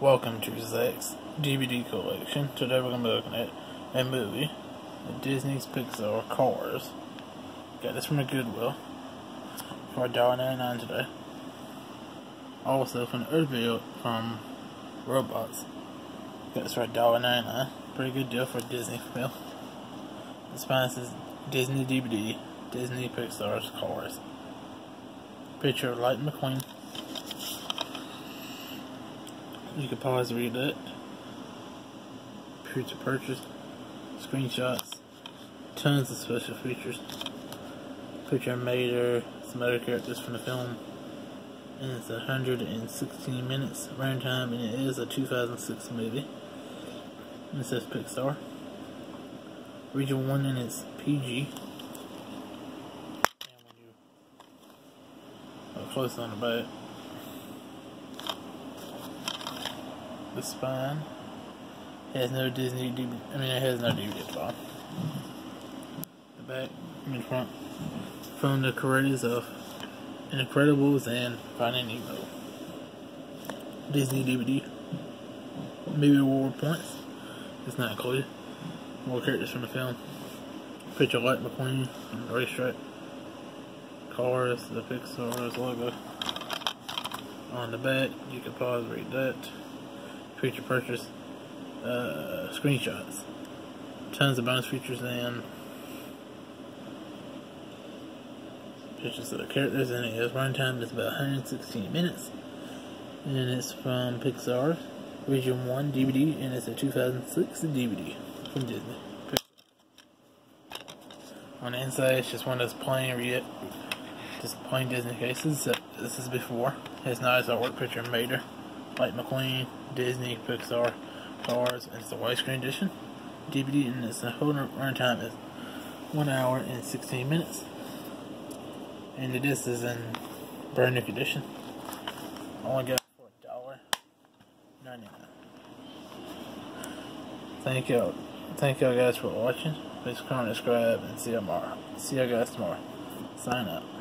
Welcome to Zach's DVD collection. Today we're going to be looking at a movie, Disney's Pixar Cars. Got this from a Goodwill for $1.99 today. Also from Earthville from Robots. Got this for $1.99. Pretty good deal for Disney film. This finds is Disney DVD, Disney Pixar's Cars. Picture of Lightning McQueen. You can pause read it. Future purchase, screenshots, tons of special features. Picture Mater, some other characters from the film. And it's 116 minutes runtime, and it is a 2006 movie. And it says Pixar. Region 1 and it's PG. And when you close on the back. The spine. It has no Disney DVD. I mean, it has no DVD all. The back and front from the creators of Incredibles and Finding Nemo. Disney DVD. Maybe award points. It's not included. More characters from the film. Picture Light McQueen the racetrack. Cars, the Pixar's logo. On the back, you can pause read that feature purchase uh, screenshots. Tons of bonus features and pictures of the characters and it is runtime is about 116 minutes. And it's from Pixar, Region 1 DVD, and it's a 2006 DVD from Disney. On the inside, it's just one of those plain, just plain Disney cases. This is before. It's nice artwork picture of Mater. Light McQueen, Disney, Pixar, Cars, it's a widescreen edition. DVD and its the whole runtime is 1 hour and 16 minutes. And the disc is in brand new condition. I Only got for a dollar ninety nine. Thank y'all thank y'all guys for watching. Please comment, subscribe, and see you tomorrow. See you guys tomorrow. Sign up.